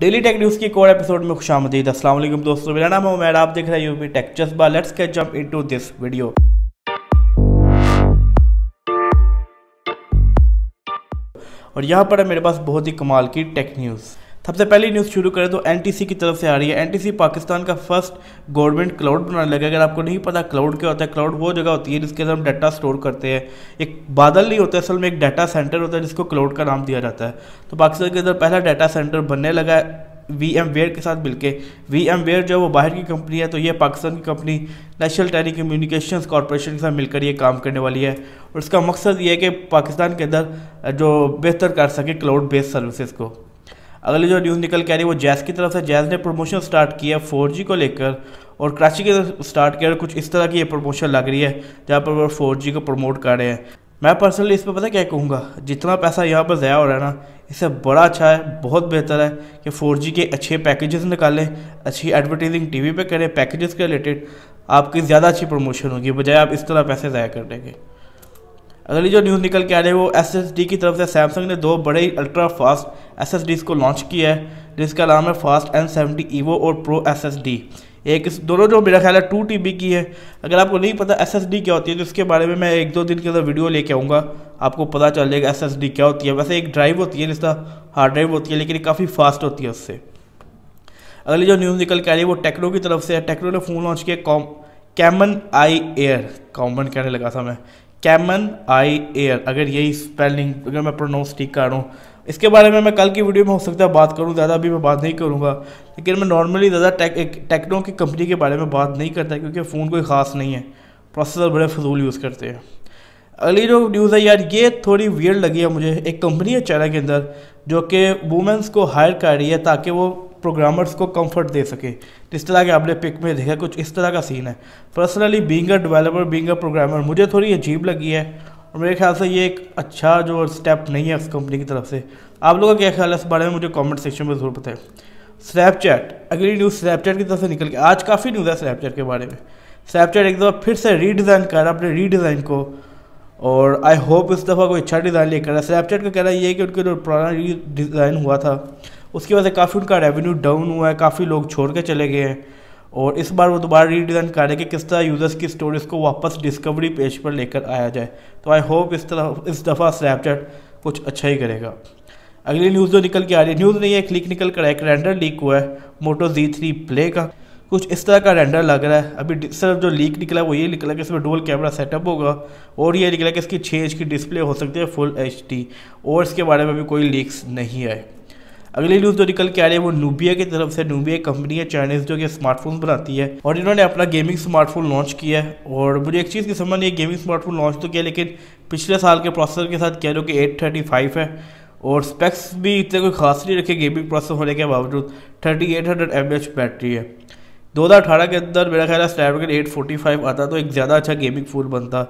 Daily tech news की एक और एपिसोड में खुश आमदीद असलम दोस्तों, मेरा नाम है आप देख रहे हैं यूपी टेक जज्बा let's get jump into this video और यहाँ पर है मेरे पास बहुत ही कमाल की टेक न्यूज़। सबसे पहली न्यूज़ शुरू करें तो एनटीसी की तरफ़ से आ रही है। एनटीसी पाकिस्तान का फ़र्स्ट गवर्नमेंट क्लाउड बनाने लगा अगर आपको नहीं पता क्लाउड क्या होता है क्लाउड वो जगह होती है जिसके अंदर हम डाटा स्टोर करते हैं। एक बादल नहीं होता, असल में एक डाटा सेंटर होता है जिसको क्लाउड का नाम दिया जाता है। तो पाकिस्तान के अंदर पहला डाटा सेंटर बनने लगा है वी एम वेयर के साथ मिलके। वी एम वेयर जो है वो बाहर की कंपनी है तो ये पाकिस्तान की company national telecommunication corporation के साथ मिलकर ये काम करने वाली है। और इसका मकसद ये है कि पाकिस्तान के अंदर जो बेहतर कर सके क्लाउड बेस्ड सर्विसेज़ को। अगली जो न्यूज़ निकल के आ रही है, वो जैज़ की तरफ़ से। जैज़ ने प्रमोशन स्टार्ट किया फोर को लेकर और कराची के स्टार्ट किया कुछ इस तरह की ये प्रमोशन लग रही है, जहाँ पर वो फोर को प्रमोट कर रहे हैं। मैं पर्सनली इस पर पता क्या कहूँगा? जितना पैसा यहाँ पर ज़ाया हो रहा है ना, इससे बड़ा अच्छा है, बहुत बेहतर है कि फोर के अच्छे पैकेजेस निकालें, अच्छी एडवर्टाइजिंग टी पे करें पैकेजेस के रिलेटेड आपकी ज़्यादा अच्छी प्रमोशन होगी, बजाय आप इस तरह पैसे ज़ाया कर के अगली जो न्यूज़ निकल के आ रही है वो एसएसडी की तरफ़ से सैमसंग ने दो बड़े अल्ट्रा फास्ट एस को लॉन्च किया है, जिसका नाम है फास्ट एन सेवेंटी ईवो और प्रो एसएसडी एक इस दोनों जो मेरा ख्याल है टू टीबी की है। अगर आपको नहीं पता एसएसडी क्या होती है तो इसके बारे में मैं एक दो दिन के अंदर वीडियो लेके आऊँगा। आपको पता चल जाएगा एसएसडी क्या होती है। वैसे एक ड्राइव होती है जिस तरह हार्ड ड्राइव होती है, लेकिन काफ़ी फास्ट होती है उससे। अगली जो न्यूज़ निकल के आ रही है, वो टेक्नो की तरफ़ से है। टेक्नो ने फ़ोन लॉन्च किया कॉम कैमन आई एयर कॉमन कहने लगा था मैं। कैमन आई एयर अगर यही स्पेलिंग अगर मैं प्रोनाउंस ठीक कर रहा हूँ। इसके बारे में मैं कल की वीडियो में हो सकता है बात करूँ, ज़्यादा अभी मैं बात नहीं करूँगा। लेकिन मैं नॉर्मली ज़्यादा टेक टेक्नो की कंपनी के बारे में बात नहीं करता क्योंकि फ़ोन कोई ख़ास नहीं है। प्रोसेसर बड़े फजूल यूज़ करते हैं। अगली जो न्यूज़ है यार, ये थोड़ी वियर लगी है मुझे। एक कंपनी है चाइना के अंदर, जो कि वुमेंस को हायर कर रही है ताकि वो प्रोग्रामर्स को कंफर्ट दे सके। जिस तरह के आपने पिक में देखा, कुछ इस तरह का सीन है। Personally being a developer being a programmer मुझे थोड़ी अजीब लगी है और मेरे ख्याल से ये एक अच्छा जो स्टेप नहीं है उस कंपनी की तरफ़ से। आप लोगों का क्या ख्याल है इस बारे में मुझे कमेंट सेक्शन में ज़रूर बताएँ। स्नैपचैट अगली न्यूज़ स्नैपचैट की तरफ़ से निकल के, आज काफ़ी न्यूज़ है स्नैपचैट के बारे में। स्नैपचैट एक दफ़ा फिर से रीडिज़ाइन कर रहा है, अपने रीडिज़ाइन को। और आई होप इस दफ़ा कोई अच्छा डिज़ाइन लेकर है स्नैपचैट का कहना ये है कि उनका जो पुराना डिज़ाइन हुआ था उसकी वजह से काफ़ी उनका रेवेन्यू डाउन हुआ है, काफ़ी लोग छोड़ के चले गए हैं। और इस बार वो दोबारा रीडिज़ाइन हैं कि किस तरह यूज़र्स की स्टोरीज को वापस डिस्कवरी पेज पर लेकर आया जाए। तो आई होप इस तरह, इस दफ़ा स्नैपचैट कुछ अच्छा ही करेगा। अगली न्यूज़ जो निकल के आ रही है न्यूज़ नहीं है क्लिक निकल कर एक रेंडर लीक हुआ है मोटो जी थ्री प्ले का। कुछ इस तरह का रेंडर लग रहा है। अभी सिर्फ़ जो लीक निकला वो ये निकला कि इसमें डोल कैमरा सेटअप होगा और ये निकला कि इसकी छः इंच की डिस्प्ले हो सकती है फुल एचडी और इसके बारे में भी कोई लीक्स नहीं आए। अगली न्यूज़ जो निकल के आ रही है वो नूबिया की तरफ़ से। नूबिया कंपनी है चाइनीज़ जो कि स्मार्टफ़ोन बनाती है। और इन्होंने अपना गेमिंग स्मार्टफ़ोन लॉन्च किया है। और मुझे एक चीज़ की समझ नहीं गेमिंग स्मार्टफ़ोन लॉन्च तो किया, लेकिन पिछले साल के प्रोसेसर के साथ कह लो कि एट थर्टी फाइव है। और स्पेक्स भी इतने कोई खास नहीं रखे गेमिंग प्रोसेसर होने के बावजूद। Thirty eight hundred m h battery है। दो हज़ार अठारह के अंदर मेरा ख्याल है स्नैपड्रैगन एट फोर्टी फाइव आता तो एक ज़्यादा अच्छा गेमिंग फ़ोन बनता।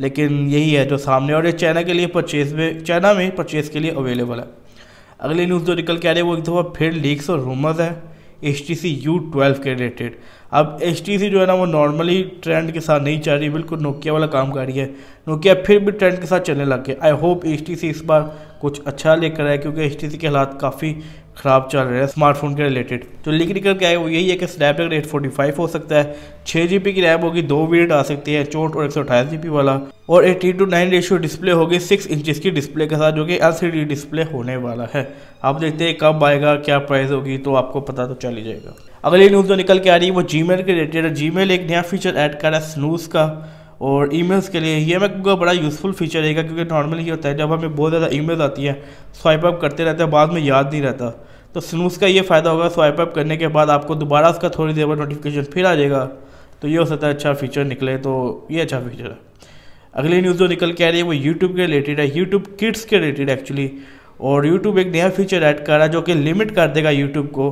लेकिन यही है जो सामने और ये चाइना के लिए परचेज में चाइना में परचेज के लिए अवेलेबल है। अगली न्यूज़ जो निकल के आ रही है वो एक दफ़ा फिर लीक्स और रूमर्स है H T C U twelve के रिलेटेड अब एच टी सी जो है ना, वो नॉर्मली ट्रेंड के साथ नहीं चल रही, बिल्कुल नोकिया वाला काम कर रही है। नोकिया फिर भी ट्रेंड के साथ चलने लग गया। I hope H T C इस बार कुछ अच्छा लेकर आए, क्योंकि एच टी सी के हालात काफ़ी ख़राब चल रहे हैं स्मार्टफ़ोन के रिलेटेड जो लीक निकल के आए वो यही है कि स्नैपड्रैगन एट फोर्टी फाइव हो सकता है। छः जी बी की रैम होगी, दो वेरियंट आ सकती है, चोट और एक सौ अठाईस जी बी वाला। और eighteen to nine ratio display होगी सिक्स इंचज़ की डिस्प्ले के साथ, जो कि एल सी डी डिस्प्ले होने वाला है। आप देखते हैं कब आएगा, क्या प्राइस होगी तो आपको पता तो चल ही जाएगा। अगली न्यूज़ जो निकल के आ रही है, वो जी मेल के रिलेटेड है। जी मेल एक नया फीचर ऐड कर रहा है स्नूज का। और ईमेल्स के लिए ये मैं का बड़ा यूज़फुल फीचर रहेगा, क्योंकि नॉर्मली ये होता है, जब हमें बहुत ज़्यादा ईमेल आती है स्वाइप अप करते रहते हैं, बाद में याद नहीं रहता। तो स्नूस का ये फ़ायदा होगा स्वाइप अप करने के बाद आपको दोबारा उसका थोड़ी देर बाद नोटिफिकेशन फिर आ जाएगा। तो ये हो सकता है अच्छा फीचर निकले तो ये अच्छा फीचर है। अगली न्यूज़ जो निकल के आ रही है, वो यूट्यूब के रिलेटेड है। यूट्यूब किड्स के रिलेटेड एक्चुअली और यूट्यूब एक नया फीचर ऐड कर रहा है, जो कि लिमिट कर देगा यूट्यूब को,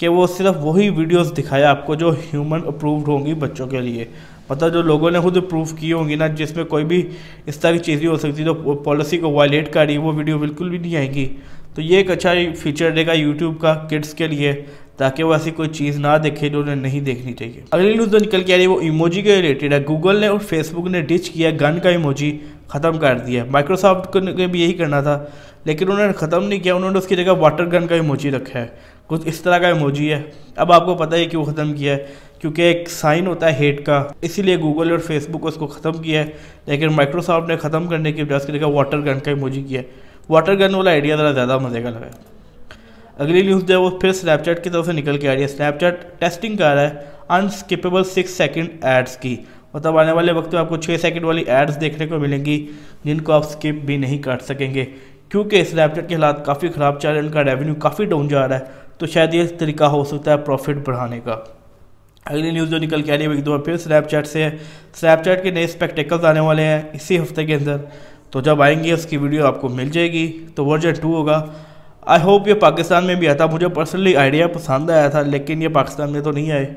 कि वो सिर्फ़ वही वीडियोस दिखाए आपको जो ह्यूमन अप्रूव्ड होंगी बच्चों के लिए। मतलब जो लोगों ने खुद अप्रूव की होंगी ना, जिसमें कोई भी इस तरह की चीज़ें हो सकती है जो पॉलिसी को वायलेट कर रही है, वो वीडियो बिल्कुल भी नहीं आएँगी। तो ये एक अच्छा फीचर देगा यूट्यूब का किड्स के लिए, ताकि वो ऐसी कोई चीज़ ना देखे जो उन्हें नहीं देखनी चाहिए। अगली न्यूज़ जो निकल के आ रही है वो इमोजी के रिलेटेड है। गूगल ने और फेसबुक ने डिच किया गन का इमोजी ख़त्म कर दिया माइक्रोसॉफ्ट को भी यही करना था, लेकिन उन्होंने ख़त्म नहीं किया। उन्होंने उसकी जगह वाटर गन का इमोजी रखा है। कुछ इस तरह का इमोजी है। अब आपको पता है क्यों ख़त्म किया है, क्योंकि एक साइन होता है हेट का। इसीलिए गूगल और फेसबुक उसको ख़त्म किया है, लेकिन माइक्रोसॉफ्ट ने ख़त्म करने की वजह से देखा वाटर गन का इमोजी किया है। वाटर गन वाला आइडिया ज़रा ज़्यादा मज़े का लगा अगली न्यूज़ जो है वो फिर स्नैपचैट की तरफ़ से निकल के आ रही है। स्नैपचैट टेस्टिंग कर रहा है अनस्किपेबल सिक्स सेकेंड एड्स की। मतलब आने वाले वक्त में आपको छः सेकंड वाली एड्स देखने को मिलेंगी, जिनको आप स्किप भी नहीं कर सकेंगे। क्योंकि स्नैपचैट के हालात काफ़ी ख़राब चल रहे हैं, उनका रेवेन्यू काफ़ी डाउन जा रहा है तो शायद ये तरीका हो सकता है प्रॉफिट बढ़ाने का। अगली न्यूज़ जो निकल के आ रही है एक दो फिर स्नैपचैट से है। स्नैपचैट के नए स्पेक्टेकल्स आने वाले हैं इसी हफ़्ते के अंदर। तो जब आएँगे, उसकी वीडियो आपको मिल जाएगी। तो वर्जन टू होगा। आई होप ये पाकिस्तान में भी आता। मुझे पर्सनली आइडिया पसंद आया था, लेकिन ये पाकिस्तान में तो नहीं आए।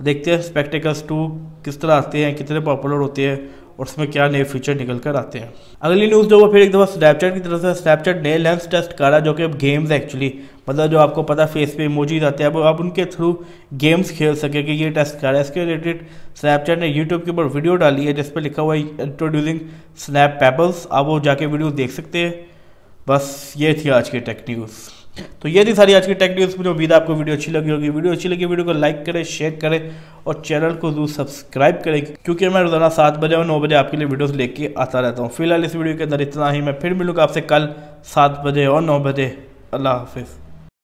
देखते हैं स्पेक्टिकल्स टू किस तरह आते हैं, कितने पॉपुलर होते हैं। और उसमें क्या नए फीचर निकल कर आते हैं। अगली न्यूज़ जो वो फिर एक दफ़ा स्नैपचैट की तरफ़ से स्नैपचैट नए लेंस टेस्ट कर जो कि अब गेम्स एक्चुअली मतलब जो आपको पता फेस पे इमोजीज आते हैं, अब आप उनके थ्रू गेम्स खेल सके कि ये टेस्ट कर है। इसके रिलेटेड स्नैपचैट ने यूट्यूब के ऊपर वीडियो डाली है, जिस पर लिखा हुआ है इंट्रोड्यूसिंग स्नैप पेबल्स आप वो जाके वीडियो देख सकते हैं। बस ये थी आज की टेक न्यूज़ तो ये थी सारी आज की टेक न्यूज़ मुझे उम्मीद आपको वीडियो अच्छी लगी होगी। वीडियो अच्छी लगी, वीडियो को लाइक करें शेयर करें और चैनल को ज़रूर सब्सक्राइब करें, क्योंकि मैं रोज़ाना सात बजे और नौ बजे आपके लिए वीडियोस लेके आता रहता हूँ। फ़िलहाल इस वीडियो के अंदर इतना ही। मैं फिर मिलूँगा आपसे कल सात बजे और नौ बजे। अल्लाह हाफिज़।